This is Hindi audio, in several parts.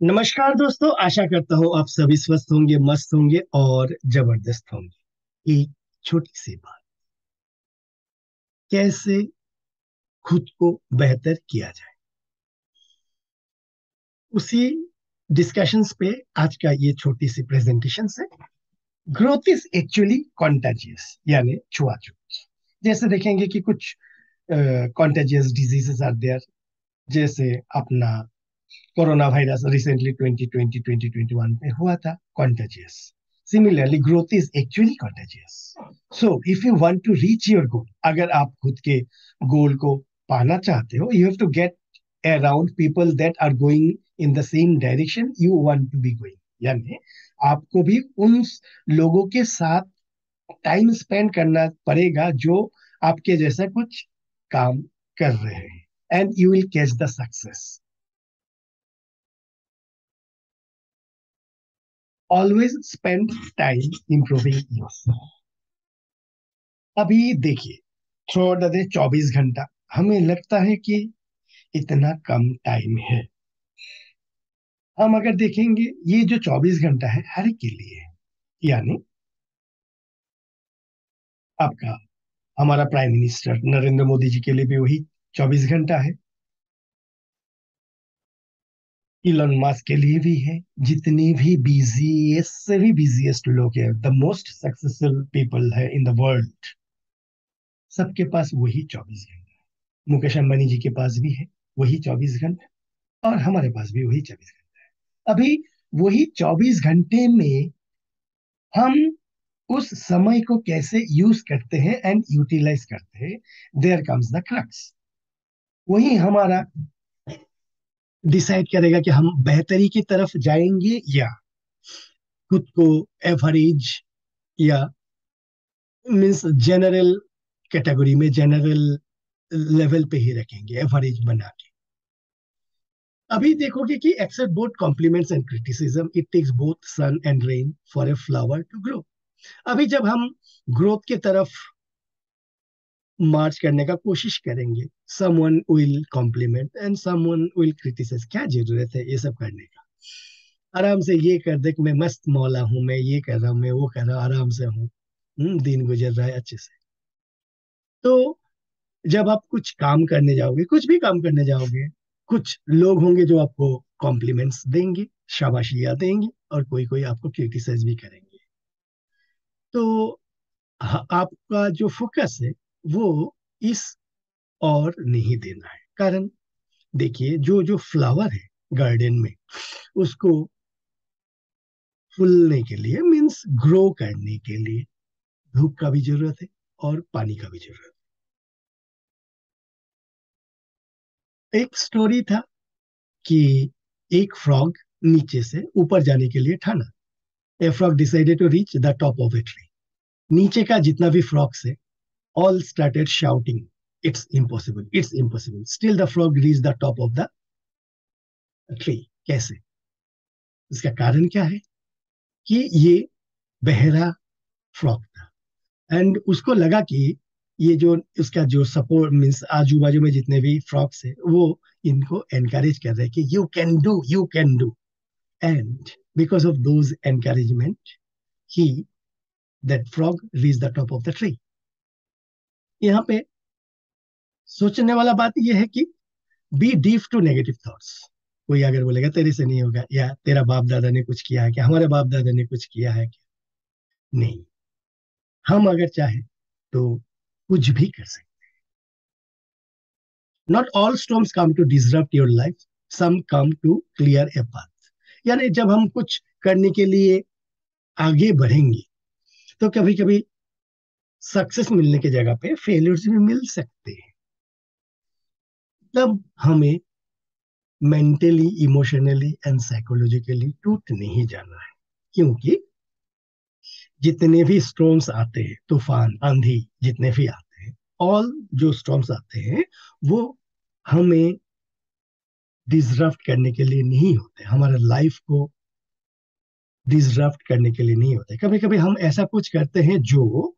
नमस्कार दोस्तों, आशा करता हूँ आप सभी स्वस्थ होंगे, मस्त होंगे और ज़बरदस्त होंगे। एक छोटी सी बात। कैसे खुद को बेहतर किया जाए? उसी डिस्कशंस पे आज का ये छोटी सी प्रेजेंटेशन है ग्रोथ इज़ एक्चुअली कॉन्टेजियस यानी छुआछूत। जैसे देखेंगे कि कुछ कॉन्टेजियस डिजीजेस आर देयर जैसे अपना कोरोना वायरस रिसेंटली 2020 2021 पे हुआ था contagious similarly growth is actually contagious so if you want to reach your goal अगर आप खुद के गोल को पाना चाहते हो you have to get around people that are going in the same direction you want to be going यानी आपको भी उन लोगों के साथ टाइम स्पेंड करना पड़ेगा जो आपके जैसा कुछ काम कर रहे हैं. And you will catch the success always spend time improving अभी देखिए थ्रू द डे चौबीस घंटा, हमें लगता है कि इतना कम टाइम है। हम अगर देखेंगे, ये जो 24 घंटा है, हर के लिए, यानी आपका, हमारा प्राइम मिनिस्टर नरेंद्र मोदी जी के लिए भी वही 24 घंटा है। इलन मास्क के लिए भी है, जितनी भी बिजीएस्ट से भी बिजीएस्ट लोग है द मोस्ट सक्सेसफुल पीपल है इन द वर्ल्ड सबके पास वही 24 घंटा मुकेश अंबानी जी के पास भी है, वही 24 घंटा और हमारे पास भी वही 24 घंटा है। अभी वही 24 घंटे में हम उस समय को कैसे यूज़ करते हैं एंड यूटिलाइज करते हैं देयर कम्स द क्रक्स वही हमारा डिसाइड करेगा कि हम बेहतरी की तरफ़ जाएँगे या खुद को एवरेज या मीन्स जनरल कैटेगरी में जनरल लेवल पे ही रखेंगे एवरेज बना के। अभी देखोगे कि accept both compliments and criticism it takes both sun and rain for a flower to grow अभी जब हम ग्रोथ की तरफ़ मार्च करने का कोशिश करेंगे। Someone will compliment and someone will criticize क्या ज़रूरत है ये सब करने का? आराम से ये कर दे मैं मस्त मौला हूँ मैं ये कर रहा हूँ मैं वो कर रहा हूँ आराम से हूँ। हम्म, दिन गुजर रहा है अच्छे से। तो जब आप कुछ काम करने जाओगे कुछ भी काम करने जाओगे कुछ लोग होंगे जो आपको कॉम्प्लीमेंट्स देंगे शाबाशियाँ देंगे और कोई कोई आपको क्रिटिसाइज भी करेंगे। तो आपका जो फोकस है वो इस और नहीं देना है। कारण देखिए, जो जो फ्लावर है गार्डन में, उसको फूलने के लिए मीन्स ग्रो करने के लिए धूप का भी ज़रूरत है और पानी का भी ज़रूरत है। एक स्टोरी था कि एक फ्रॉग नीचे से ऊपर जाने के लिए ठाना। A frog decided to reach the top of a tree नीचे का जितना भी फ्रॉग्स है all started shouting, It's impossible, it's impossible. Still the frog reached the top of the tree. कैसे? इसका कारण क्या है? कि ये बहरा फ्रॉक था। एंड उसको लगा कि ये जो उसका जो सपोर्ट मीन्स आजू बाजू में जितने भी फ्रॉक्स है वो इनको एनकरेज कर रहे हैं कि you can do you can do and because of those encouragement he that frog reach the top of the tree यहाँ पे सोचने वाला बात यह है कि be deaf to negative thoughts कोई अगर बोलेगा, तेरे से नहीं होगा, या, तेरा बाप दादा ने कुछ किया है क्या? हमारे बाप दादा ने कुछ किया है क्या? नहीं। हम अगर चाहे तो कुछ भी कर सकते हैं। Not all storms come to disrupt your life some come to clear a path यानी जब हम कुछ करने के लिए आगे बढ़ेंगे तो कभी कभी सक्सेस मिलने की जगह पे फेलियर्स भी मिल सकते हैं। तब हमें मेंटली इमोशनली एंड साइकोलॉजिकली टूट नहीं जाना है। क्योंकि जितने भी स्टॉर्म्स आते हैं, तूफ़ान, आंधी, जितने भी आते हैं ऑल जो स्टॉर्म्स आते हैं, वो हमें डिजरप्ट करने के लिए नहीं होते। हमारे लाइफ को डिजरप्ट करने के लिए नहीं होते। कभी कभी हम ऐसा कुछ करते हैं जो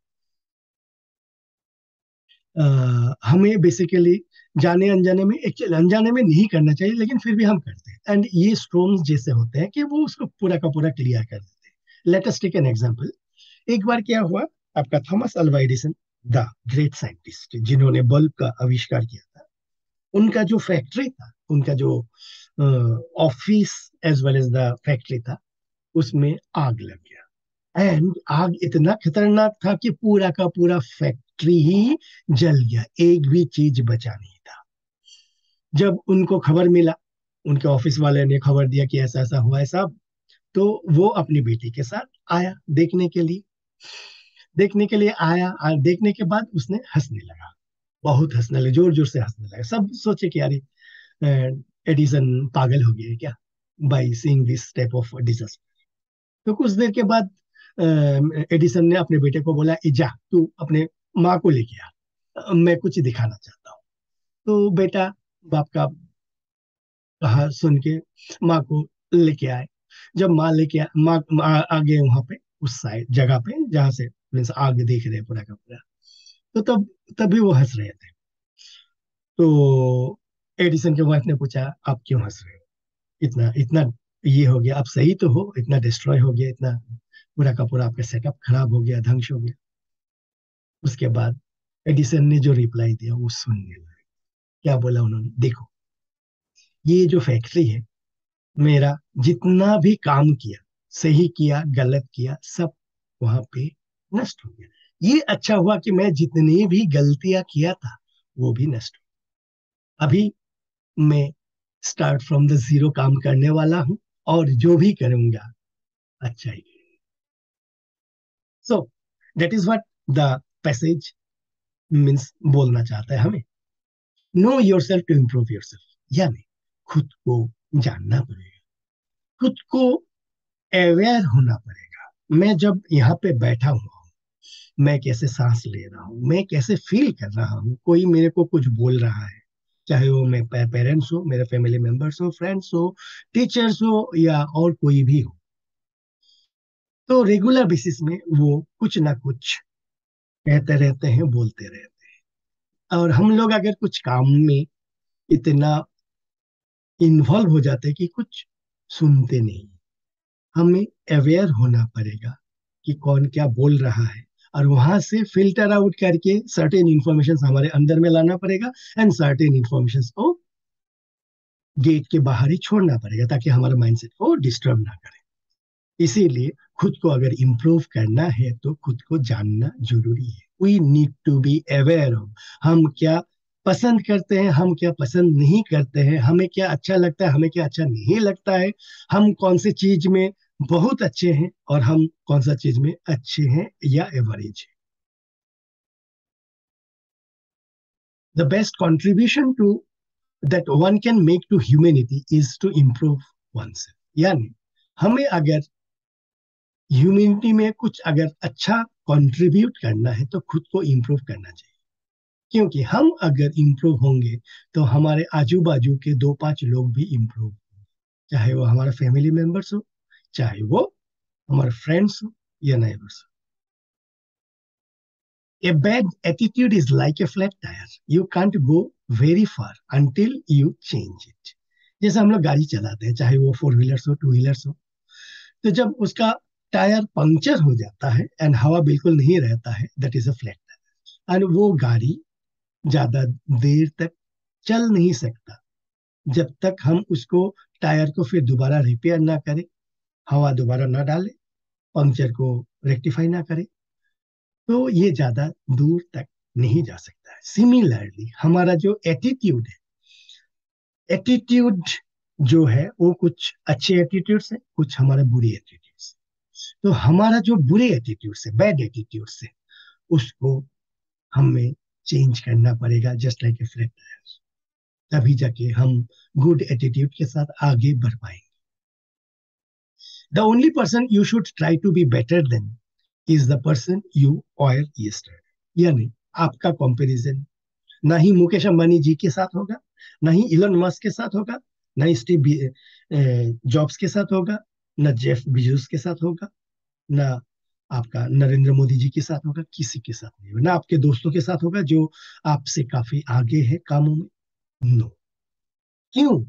हमें बेसिकली जाने अनजाने में एक्चुअली अनजाने में नहीं करना चाहिए, लेकिन फिर भी हम करते हैं। एंड ये स्टोन्स जैसे होते हैं कि वो उसको पूरा का पूरा क्लियर कर देते हैं। लेटेस्ट टेक एन एग्ज़ाम्पल एक बार क्या हुआ? आपका Thomas Alva Edison, the great scientist, जिन्होंने बल्ब का आविष्कार किया था, उनका जो फैक्ट्री था, उनका जो office as well as the factory था, उसमें आग लग गया। एंड आग इतना खतरनाक था कि पूरा का पूरा फैक्ट्री ही जल गया। एक भी चीज़ बचा नहीं था। जब उनको खबर मिला, उनके ऑफ़िस वाले ने खबर दिया कि ऐसा ऐसा हुआ है सब तो वो अपनी बेटी के साथ आया देखने के लिए। देखने के लिए आया देखने के बाद उसने हंसने लगा। बहुत हंसने लगा ज़ोर ज़ोर से हंसने लगा। सब सोचे कि यार एडिसन पागल हो गया क्या? By seeing this type of disaster तो कुछ देर के बाद एडिसन ने अपने बेटे को बोला जा, तू अपने माँ को लेके आ। मैं कुछ दिखाना चाहता हूँ। तो बेटा बाप का कहा सुन के माँ को लेके आए। जब माँ लेके माँ आ गए वहाँ पे, उस साइड, जगह पे, जहाँ से मीन्स आग देख रहे पूरा का पूरा तो तब, तभी वो हंस रहे थे। तो एडिसन के वाइफ ने पूछा, आप क्यों हंस रहे हो? इतना इतना ये हो गया, आप सही तो हो, इतना डिस्ट्रॉय हो गया, इतना पूरा का पूरा आपका सेटअप खराब हो गया ध्वंस हो गया। उसके बाद एडिसन ने जो रिप्लाई दिया, वो सुनने लगे। क्या बोला उन्होंने? देखो, ये जो फैक्ट्री है, मेरा जितना भी काम किया, सही किया, गलत किया, सब वहाँ पे नष्ट हो गया। ये अच्छा हुआ कि मैं जितनी भी गलतियाँ किया था, वो भी नष्ट हो अभी मैं स्टार्ट फ्रॉम द ज़ीरो काम करने वाला हूँ और जो भी करूँगा अच्छा ही। So that is what the passage means बोलना चाहता है हमें। Know your self to improve your self यानी खुद को जानना पड़ेगा। खुद को अवेयर होना पड़ेगा। मैं जब यहाँ पे बैठा हुआ हूँ, मैं कैसे सांस ले रहा हूँ, मैं कैसे फील कर रहा हूँ, कोई मेरे को कुछ बोल रहा है, चाहे वो मैं पेरेंट्स हो, मेरे फैमिली मेंबर्स हो फ्रेंड्स हो टीचर्स हो, या और कोई भी हो तो रेगुलर बेसिस में वो कुछ ना कुछ कहते रहते हैं, बोलते रहते हैं। और हम लोग अगर कुछ काम में इतना इन्वॉल्व हो जाते हैं कि कुछ सुनते नहीं, हमें अवेयर होना पड़ेगा कि कौन क्या बोल रहा है। और वहाँ से फ़िल्टर आउट करके सर्टेन इंफॉर्मेशन हमारे अंदर में लाना पड़ेगा एंड सर्टेन इंफॉर्मेशन को गेट के बाहर ही छोड़ना पड़ेगा ताकि हमारे माइंडसेट को डिस्टर्ब ना करे। इसीलिए खुद को अगर इम्प्रूव करना है तो खुद को जानना ज़रूरी है। We need to be aware of हम क्या पसंद करते हैं, हम क्या पसंद नहीं करते हैं, हमें क्या अच्छा लगता है, हमें क्या अच्छा नहीं लगता है, हम कौन सी चीज़ में बहुत अच्छे हैं और हम कौन सा चीज़ में अच्छे हैं या एवरेज है। The best contribution to that one can make to humanity is to improve one यानी हमें अगर ह्यूमैनिटी में कुछ अगर अच्छा कंट्रीब्यूट करना है तो खुद को इम्प्रूव करना चाहिए क्योंकि हम अगर इम्प्रूव होंगे तो हमारे आजू बाजू के दो पाँच लोग भी इम्प्रूव होंगे चाहे वो हमारा फैमिली मेंबर्स हो, चाहे वो हमारे फ्रेंड्स हो या नेबर्स हो A bad attitude is like a flat tire. You can't go very far until you change it. जैसे हम लोग गाड़ी चलाते हैं, चाहे वो फोर व्हीलर्स हो टू व्हीलर्स हो तो जब उसका टायर पंक्चर हो जाता है एंड हवा बिल्कुल नहीं रहता है that is a flat tyre and वो गाड़ी ज़्यादा देर तक चल नहीं सकता जब तक हम उसको टायर को फिर दोबारा रिपेयर ना करें, हवा दोबारा ना डाले, पंक्चर को रेक्टिफाई ना करे तो ये ज़्यादा दूर तक नहीं जा सकता सिमिलरली हमारा जो एटीट्यूड है एटीट्यूड जो है वो कुछ अच्छे एटीट्यूड है, कुछ हमारे बुरी एटीट्यूड तो हमारा जो बुरे एटीट्यूड से बैड एटीट्यूड से, उसको हमें चेंज करना पड़ेगा जस्ट लाइक ए फ्लैट तभी जाके हम गुड एटीट्यूड के साथ आगे बढ़ पाएँगे। The only person you should try to be better than is the person you were yesterday. यानी आपका कंपैरिजन ना ही मुकेश अंबानी जी के साथ होगा, ना ही इलन मस्क के साथ होगा, ना ही स्टीव जॉब्स के साथ होगा, ना जेफ बिजूस के साथ होगा। ना आपका नरेंद्र मोदी जी के साथ होगा, किसी के साथ नहीं होगा। ना आपके दोस्तों के साथ होगा जो आपसे काफ़ी आगे है कामों में। नो क्यों?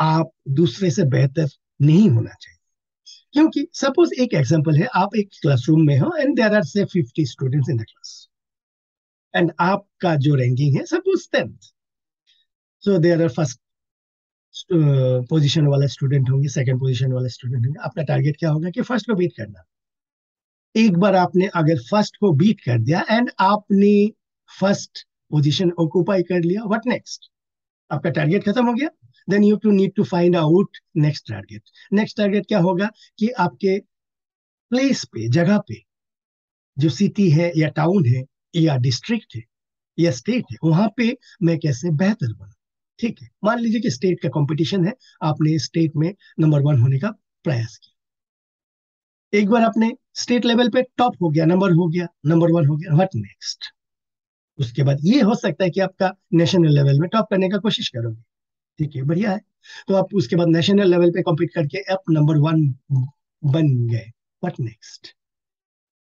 आप दूसरे से बेहतर नहीं होना चाहिए। क्योंकि सपोज़ एक एग्जांपल है, आप एक क्लासरूम में हो एंड देर आर से fifty students in the class and आपका जो रैंकिंग है suppose tenth so there are first position वाला स्टूडेंट होंगे सेकंड पोजीशन वाला स्टूडेंट होंगे। आपका टारगेट क्या होगा कि फ़र्स्ट को बीट करना। एक बार आपने अगर फ़र्स्ट को बीट कर दिया एंड आपने फ़र्स्ट पोजीशन ऑक्यूपाई कर लिया व्हाट नेक्स्ट आपका टारगेट खत्म हो गया। Then you too need to find out next target next target क्या होगा कि आपके प्लेस पे, जगह पे जो सिटी है या टाउन है या डिस्ट्रिक्ट है या स्टेट है, वहाँ पे मैं कैसे बेहतर बनू? ठीक है। मान लीजिए कि स्टेट का कंपटीशन है, आपने स्टेट में नंबर वन होने का प्रयास किया। एक बार आपने स्टेट लेवल पे टॉप हो गया नंबर हो गया नंबर वन हो गया व्हाट नेक्स्ट उसके बाद ये हो सकता है कि आपका नेशनल लेवल में टॉप करने का कोशिश करोगे। ठीक है, बढ़िया है। तो आप उसके बाद नेशनल लेवल पे कॉम्पीट करके आप नंबर वन बन गए। व्हाट नेक्स्ट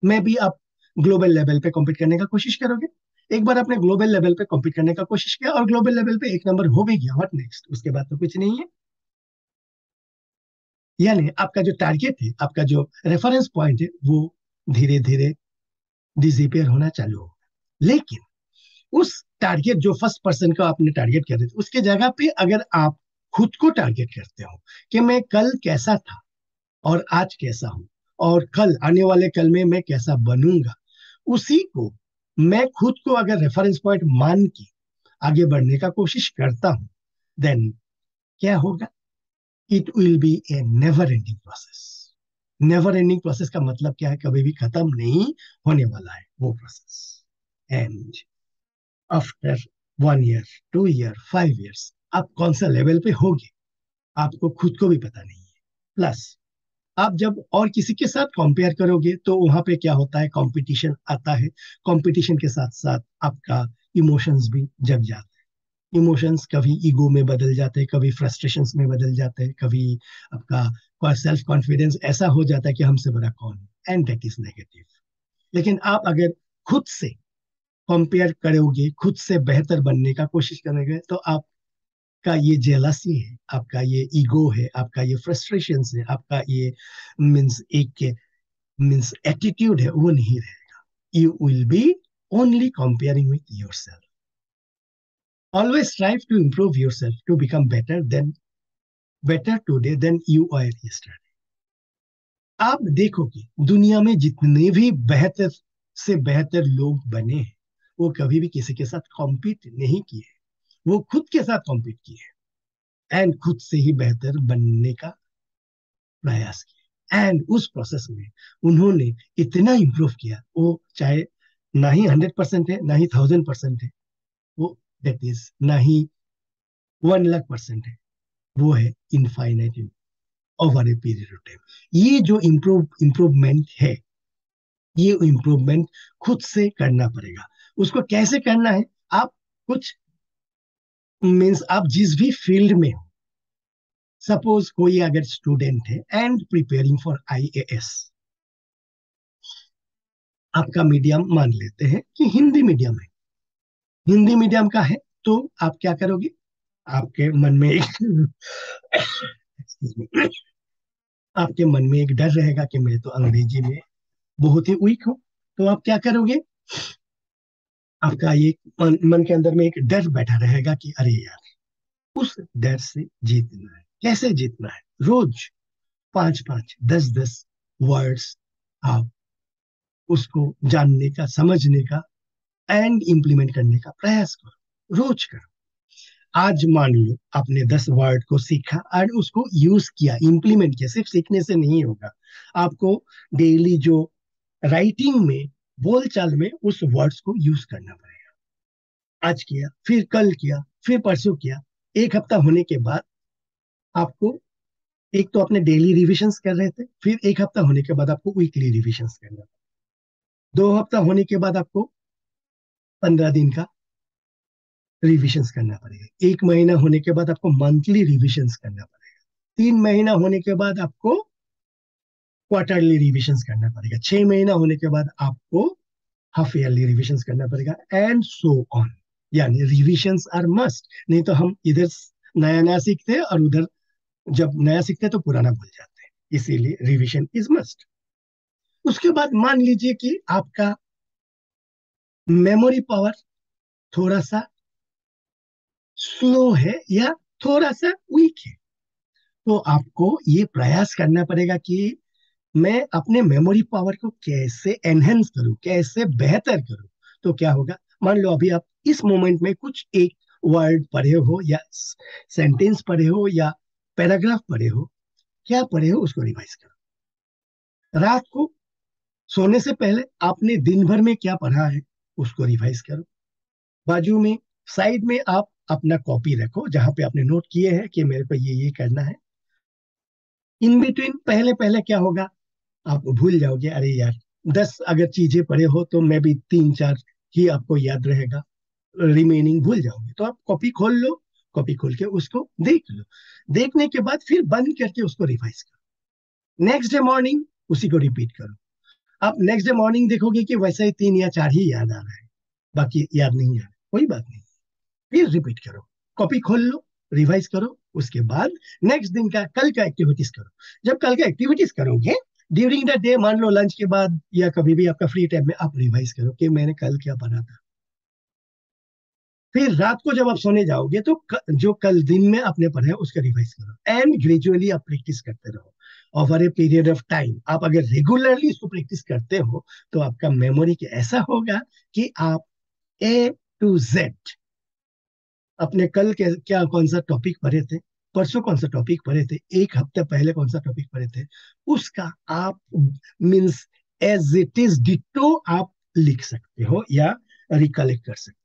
मैं भी आप ग्लोबल लेवल पे कॉम्पीट करने का कोशिश करोगे। एक बार आपने ग्लोबल लेवल पे कॉम्पीट करने का कोशिश किया और ग्लोबल लेवल पे एक नंबर हो भी गया व्हाट नेक्स्ट उसके बाद तो कुछ नहीं है। यानी आपका जो टारगेट है, आपका जो रेफरेंस पॉइंट है, वो धीरे धीरे डिजिपेयर होना चालू होगा। लेकिन उस टारगेट जो फ़र्स्ट पर्सन का आपने टारगेट कर थे, उसके जगह पे अगर आप खुद को टारगेट करते हो कि मैं कल कैसा था और आज कैसा हूँ और कल, आने वाले कल में मैं कैसा बनूँगा, उसी को मैं खुद को अगर रेफरेंस पॉइंट मान के आगे बढ़ने का कोशिश करता हूँ देन क्या होगा? It will be a never ending process never ending process का मतलब क्या है? कभी भी खत्म नहीं होने वाला है वो process and after one year two year five years आप कौन सा लेवल पे होगे? आपको खुद को भी पता नहीं है. प्लस आप जब और किसी के साथ कंपेयर करोगे तो वहाँ पे क्या होता है? कंपटीशन आता है। कंपटीशन के साथ साथ आपका इमोशंस भी जग जाते हैं। इमोशंस कभी ईगो में बदल जाते हैं, कभी फ्रस्ट्रेशन में बदल जाते हैं, कभी आपका सेल्फ कॉन्फिडेंस ऐसा हो जाता है कि हमसे बड़ा कौन है एंड दैट इज़ नेगेटिव लेकिन आप अगर खुद से कंपेयर करोगे, खुद से बेहतर बनने का कोशिश करोगे तो आप का ये जेलसी है, आपका ये ईगो है, आपका ये फ्रस्ट्रेशन है, आपका ये मीन्स एक मीन्स एटीट्यूड है, वो नहीं रहेगा। You will be only comparing with your self always strive to improve yourself, to become better than, better today than you are yesterday. आप देखोगे, दुनिया में जितने भी बेहतर से बेहतर लोग बने हैं, वो कभी भी किसी के साथ कॉम्पीट नहीं किए। वो खुद के साथ कॉम्पीट किए एंड खुद से ही बेहतर बनने का प्रयास किया एंड उस प्रोसेस में उन्होंने इतना इंप्रूव किया। वो चाहे ना ही हंड्रेड परसेंट है, ना ही थाउज़ेंड परसेंट है, वो दैट इज़ ना ही वन लाख परसेंट है। वो है infinite over a period of time ये जो इम्प्रूव इम्प्रूवमेंट है, ये इम्प्रूवमेंट खुद से करना पड़ेगा। उसको कैसे करना है? आप कुछ मीन्स आप जिस भी फ़ील्ड में हो सपोज़ कोई अगर स्टूडेंट है एंड प्रिपेयरिंग फॉर आईएएस आपका मीडियम मान लेते हैं कि हिंदी मीडियम है। हिंदी मीडियम का है तो आप क्या करोगे? आपके मन में एक आपके मन में एक डर रहेगा कि मैं तो अंग्रेज़ी में बहुत ही वीक हूँ तो आप क्या करोगे? आपका ये मन, मन के अंदर में एक डर बैठा रहेगा कि अरे यार उस डर से जीतना है। कैसे जीतना है? रोज पाँच पाँच दस दस वर्ड्स आप उसको जानने का समझने का एंड इम्प्लीमेंट करने का प्रयास करो। रोज करो। आज मान लो आपने दस वर्ड को सीखा और उसको यूज़ किया। इम्प्लीमेंट किया। सिर्फ़ सीखने से नहीं होगा। आपको डेली जो राइटिंग में बोलचाल में उस वर्ड्स को यूज़ करना पड़ेगा। आज किया, फिर कल किया, फिर परसों किया, एक हफ़्ता होने के बाद आपको एक तो अपने डेली रिविजन्स कर रहे थे, फिर एक हफ़्ता होने के बाद आपको वीकली रिविजन्स करना दो हफ़्ता होने के बाद आपको पंद्रह दिन का रिविजन्स करना पड़ेगा। एक महीना होने के बाद आपको मंथली रिविजन्स करना पड़ेगा। तीन महीना होने के बाद आपको क्वार्टरली रिविजन करना पड़ेगा। छह महीना होने के बाद आपको हाफ़ ईयरली रिविजन करना पड़ेगा एंड सो ऑन यानी रिविजन आर मस्ट नहीं तो हम इधर नया नया सीखते हैं और उधर जब नया सीखते हैं तो पुराना भूल जाते हैं। इसीलिए रिविजन इज़ मस्ट उसके बाद मान लीजिए कि आपका मेमोरी पावर थोड़ा सा स्लो है या थोड़ा सा वीक है। तो आपको ये प्रयास करना पड़ेगा कि मैं अपने मेमोरी पावर को कैसे एनहेंस करूँ, कैसे बेहतर करूँ? तो क्या होगा? मान लो अभी आप इस मोमेंट में कुछ एक वर्ड पढ़े हो या सेंटेंस पढ़े हो या पैराग्राफ पढ़े हो, क्या पढ़े हो उसको रिवाइज करो। रात को सोने से पहले आपने दिन भर में क्या पढ़ा है उसको रिवाइज करो। बाजू में साइड में आप अपना कॉपी रखो जहाँ पे आपने नोट किए हैं कि मेरे को ये ये करना है। इन बिटवीन पहले पहले क्या होगा? आप भूल जाओगे, अरे यार, दस अगर चीज़ें पढ़े हो तो मैं भी तीन चार ही आपको याद रहेगा रिमेनिंग भूल जाओगे। तो आप कॉपी खोल लो कॉपी खोल के उसको देख लो। देखने के बाद फिर बंद करके उसको रिवाइज करो। नेक्स्ट डे मॉर्निंग उसी को रिपीट करो। आप नेक्स्ट डे मॉर्निंग देखोगे कि वैसे ही तीन या चार ही याद आ रहा है, बाकी याद नहीं आ रहा कोई बात नहीं। फिर रिपीट करो। कॉपी खोल लो रिवाइज करो, उसके बाद नेक्स्ट दिन का, कल का एक्टिविटीज़ करो। जब कल का एक्टिविटीज़ करोगे ड्यूरिंग द डे मान लो लंच के बाद या कभी भी आपका फ्री टाइम में आप रिवाइज करो कि मैंने कल क्या पढ़ा था। फिर रात को जब आप सोने जाओगे तो जो कल दिन में आपने पढ़ा है, उसका रिवाइज करो। एंड ग्रेजुअली आप प्रैक्टिस करते रहो। Over a period of time आप अगर रेगुलरली इसको प्रैक्टिस करते हो तो आपका मेमोरी ऐसा होगा कि आप ए टू जेड अपने कल के, क्या, कौन सा टॉपिक पढ़े थे? परसों कौन सा टॉपिक पढ़े थे? एक हफ़्ते पहले कौन सा टॉपिक पढ़े थे? उसका आप means as it is ditto आप लिख सकते हो या रिकलेक्ट कर सकते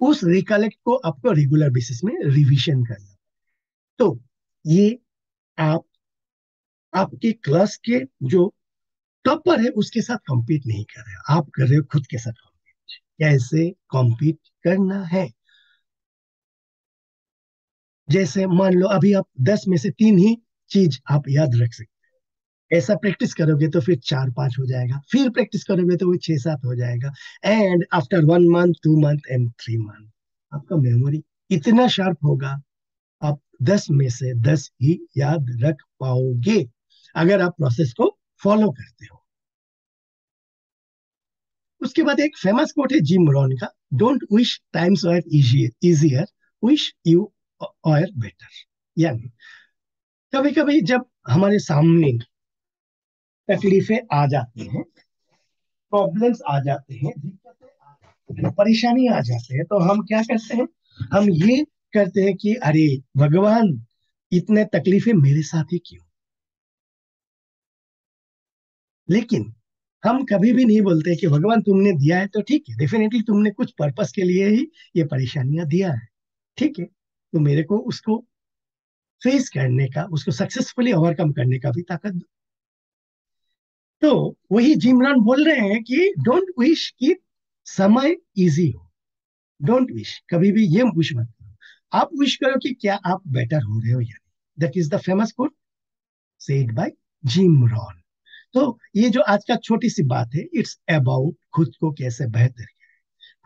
हो। उस रिकलेक्ट को आपको रेगुलर बेसिस में रिविजन करना तो ये आप, आपके क्लास के जो टॉपर है, उसके साथ कंपीट नहीं कर रहे आप कर रहे हो खुद के साथ कंपीट कैसे कंपीट करना है? जैसे मान लो अभी आप दस में से तीन ही चीज़ आप याद रख सकते ऐसा प्रैक्टिस करोगे तो फिर चार पाँच हो जाएगा। फिर प्रैक्टिस करोगे तो वो छह सात हो जाएगा। And after one month two month and three month आपका मेमोरी इतना शार्प होगा, आप दस में से दस ही याद रख पाओगे, अगर आप प्रोसेस को फॉलो करते हो। उसके बाद एक फ़ेमस कोट है जिम रॉन का don't wish times are easier wish you और बेटर यानी कभी कभी जब हमारे सामने तकलीफें आ जाती हैं प्रॉब्लम्स आ जाते हैं परेशानी आ जाते हैं तो हम क्या करते हैं? हम ये करते हैं कि, अरे, भगवान, इतने तकलीफें मेरे साथ ही क्यों? लेकिन, हम कभी भी नहीं बोलते कि, भगवान, तुमने दिया है तो ठीक है डेफिनेटली तुमने कुछ पर्पस के लिए ही ये परेशानियाँ दिया है, ठीक है? तो मेरे को उसको फेस करने का, उसको सक्सेसफुली ओवरकम करने का भी ताकत दो। तो वही जिमरान बोल रहे हैं कि डोंट विश कि समय इजी हो। डोंट विश कभी भी ये विश मत करो। आप विश करो कि क्या आप बेटर हो रहे हो या नहीं। That is the famous quote said by Jim Rohn तो ये जो आज का छोटी सी बात है इट्स अबाउट खुद को कैसे बेहतर करें।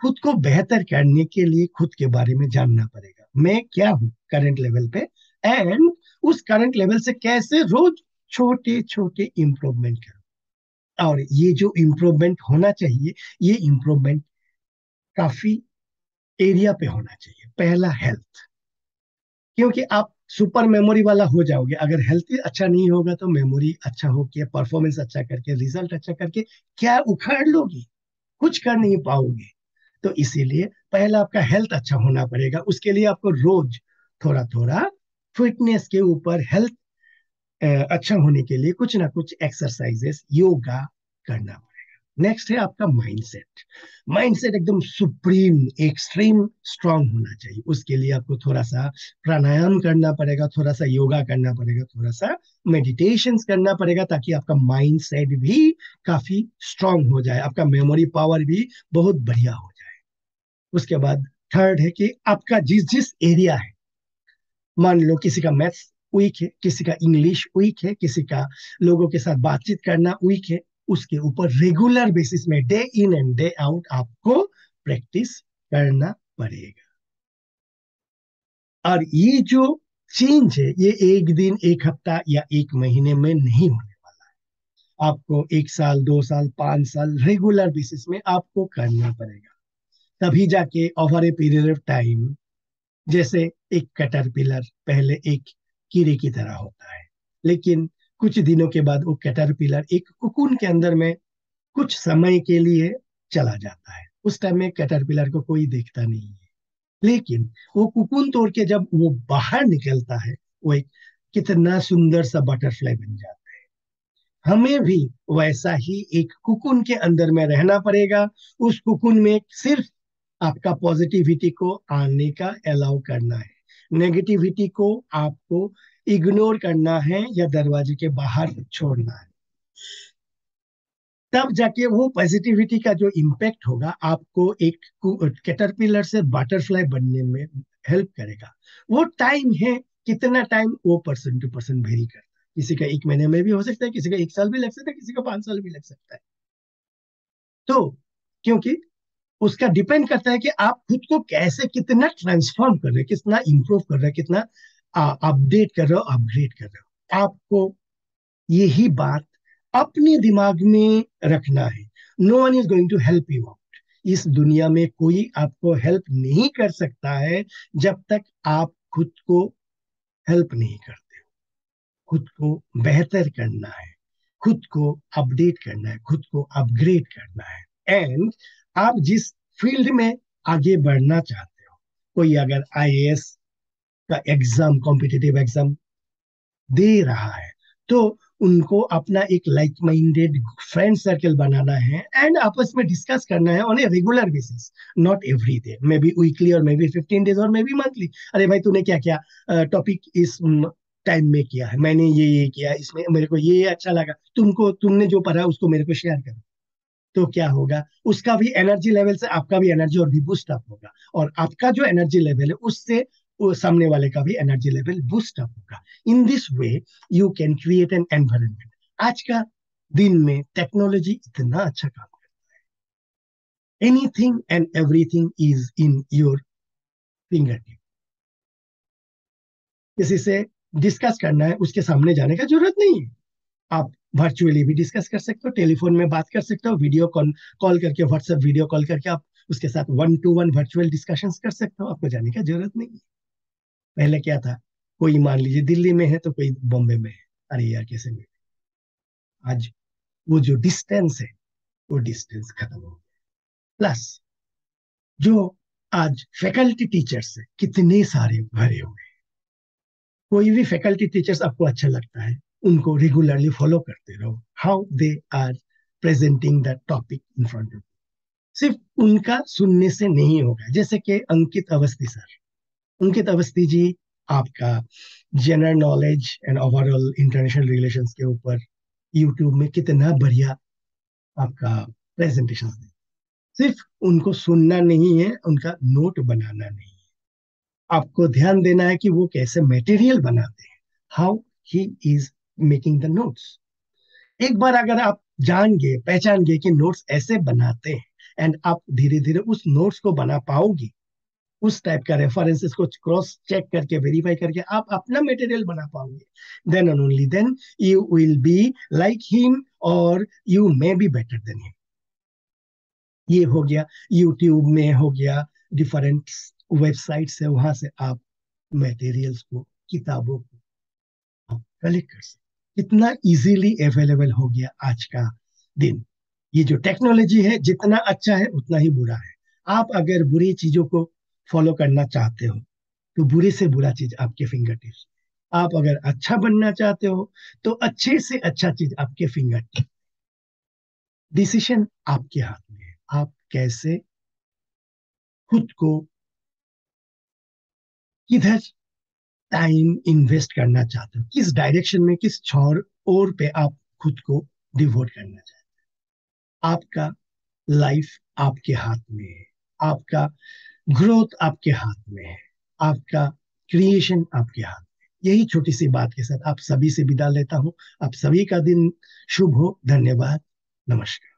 खुद को बेहतर करने के लिए खुद के बारे में जानना पड़ेगा। मैं क्या हूँ करंट लेवल पे? एंड उस करंट लेवल से कैसे रोज छोटे छोटे इंप्रूवमेंट करूँ? और ये जो इंप्रूवमेंट होना चाहिए, ये इंप्रूवमेंट काफ़ी एरिया पे होना चाहिए। पहला हेल्थ क्योंकि आप सुपर मेमोरी वाला हो जाओगे। अगर हेल्थ अच्छा नहीं होगा तो मेमोरी अच्छा होके परफॉर्मेंस अच्छा करके रिज़ल्ट अच्छा करके क्या उखाड़ लोगे? कुछ कर नहीं पाओगे। तो इसीलिए पहला आपका हेल्थ अच्छा होना पड़ेगा। उसके लिए आपको रोज थोड़ा थोड़ा फिटनेस के ऊपर हेल्थ अच्छा होने के लिए कुछ ना कुछ एक्सरसाइजेस योगा करना पड़ेगा। नेक्स्ट है आपका माइंडसेट माइंडसेट एकदम सुप्रीम एक्सट्रीम स्ट्रांग होना चाहिए। उसके लिए आपको थोड़ा सा प्राणायाम करना पड़ेगा थोड़ा सा योगा करना पड़ेगा थोड़ा सा मेडिटेशन करना पड़ेगा ताकि आपका माइंड भी काफ़ी स्ट्रांग हो जाए, आपका मेमोरी पावर भी बहुत बढ़िया हो उसके बाद थर्ड है कि आपका जिस जिस एरिया है, मान लो किसी का मैथ्स वीक है, किसी का इंग्लिश वीक है, किसी का लोगों के साथ बातचीत करना वीक है, उसके ऊपर रेगुलर बेसिस में day in and day out आपको प्रैक्टिस करना पड़ेगा। और ये जो चेंज है, ये एक दिन, एक हफ़्ता या एक महीने में नहीं होने वाला है। आपको एक साल, दो साल, पाँच साल रेगुलर बेसिस में आपको करना पड़ेगा। तभी जाके over a period of time जैसे एक कैटरपिलर पहले एक कीड़े की तरह होता है, लेकिन कुछ दिनों के बाद वो कैटरपिलर एक कुकुन के अंदर में कुछ समय के लिए चला जाता है। उस टाइम में कैटरपिलर को कोई देखता नहीं है। लेकिन वो कुकुन तोड़ के जब वो बाहर निकलता है, वो एक कितना सुंदर सा बटरफ्लाई बन जाता है। हमें भी वैसा ही एक कुकुन के अंदर में रहना पड़ेगा। उस कुकुन में सिर्फ़ आपका पॉजिटिविटी को आने का अलाउ करना है। नेगेटिविटी को आपको इग्नोर करना है या दरवाजे के बाहर छोड़ना है। तब जाके वो पॉजिटिविटी का जो इम्पैक्ट होगा, आपको एक कैटरपिलर से बटरफ्लाई बनने में हेल्प करेगा। वो टाइम है, कितना टाइम वो पर्सन टू पर्सन वेरी करता है। किसी का एक महीने में भी हो सकता है, किसी का एक साल भी लग सकता है, किसी का पाँच साल भी लग सकता है। तो क्योंकि उसका डिपेंड करता है कि आप खुद को कैसे कितना ट्रांसफॉर्म कर रहे हैं, कितना इंप्रूव कर रहे हैं, कितना अपडेट कर रहे हो अपग्रेड कर रहे हो। आपको यही बात अपने दिमाग में रखना है। No one is going to help you out इस दुनिया में कोई आपको हेल्प नहीं कर सकता है जब तक आप खुद को हेल्प नहीं करते हो। खुद को बेहतर करना है, खुद को अपडेट करना है, खुद को अपग्रेड करना है। एंड आप जिस फ़ील्ड में आगे बढ़ना चाहते हो, कोई अगर आईएएस का एग्ज़ाम कॉम्पिटेटिव एग्ज़ाम दे रहा है तो उनको अपना एक लाइक माइंडेड फ्रेंड सर्कल बनाना है एंड आपस में डिस्कस करना है on a regular basis not every day may be weekly और मे बी फिफ्टीन डेज़ और मे बी मंथली अरे भाई, तूने क्या क्या टॉपिक इस टाइम में किया है? मैंने ये ये किया, इसमें मेरे को ये अच्छा लगा। तुमको, तुमने जो पढ़ा, उसको मेरे को शेयर करो। तो क्या होगा? उसका भी एनर्जी लेवल से आपका भी एनर्जी और भी बूस्ट अप होगा। और आपका जो एनर्जी लेवल है, उससे सामने वाले का भी एनर्जी लेवल बूस्ट अप होगा। In this way you can create an environment आज का दिन में टेक्नोलॉजी इतना अच्छा काम करता है। Anything and everything is in your finger tip किसी से डिस्कस करना है, उसके सामने जाने का ज़रूरत नहीं है। आप वर्चुअली भी डिस्कस कर सकते हो टेलीफोन में बात कर सकते हो वीडियो कॉल कॉल करके व्हाट्सएप वीडियो कॉल करके आप उसके साथ one to one virtual discussion कर सकते हो, आपको जाने का ज़रूरत नहीं है। पहले क्या था, कोई मान लीजिए दिल्ली में है तो कोई बॉम्बे में है। अरे यार, कैसे मिले? आज वो जो डिस्टेंस है, वो डिस्टेंस खत्म हो गया। प्लस जो आज फैकल्टी टीचर्स है, कितने सारे भरे हुए कोई भी फैकल्टी टीचर्स आपको अच्छा लगता है उनको रेगुलरली फॉलो करते रहो। How they are presenting the topic in front of सिर्फ़ उनका सुनने से नहीं होगा। जैसे कि अंकित अवस्थी सर। अंकित अवस्थी जी, आपका general knowledge and overall international relations के ऊपर यूट्यूब में कितना बढ़िया आपका प्रेजेंटेशन दे सिर्फ़ उनको सुनना नहीं है, उनका नोट बनाना नहीं है। आपको ध्यान देना है कि वो कैसे मटेरियल बनाते हैं। How he is making the notes एक बार अगर आप जान गए पहचान गए कि नोट्स ऐसे बनाते हैं एंड आप धीरे धीरे उस नोट्स को बना पाओगे, उस टाइप का रेफरेंसेस को क्रॉस चेक करके वेरीफाई करके आप अपना मटेरियल बना पाओगे। Then and only then you will be like him और you may be better than him ये हो गया यूट्यूब में हो गया डिफरेंट वेबसाइट से वहाँ से आप मटेरियल्स को, किताबों को कलेक्ट कर सकते कितना इजीली अवेलेबल हो गया आज का दिन। ये जो टेक्नोलॉजी है, जितना अच्छा है, उतना ही बुरा है। आप अगर बुरी चीज़ों को फॉलो करना चाहते हो तो बुरे से बुरा चीज़ आपके फिंगर टिप्स आप अगर अच्छा बनना चाहते हो तो अच्छे से अच्छा चीज़ आपके फिंगर टिप डिसीशन आपके हाथ में है। आप कैसे खुद को किधर टाइम इन्वेस्ट करना चाहते हो, किस डायरेक्शन में, किस छोर और पे आप खुद को डिवोट करना चाहते हो? आपका लाइफ आपके हाथ में है, आपका ग्रोथ आपके हाथ में है, आपका क्रिएशन आपके हाथ में यही छोटी सी बात के साथ आप सभी से विदा लेता हूँ। आप सभी का दिन शुभ हो, धन्यवाद, नमस्कार।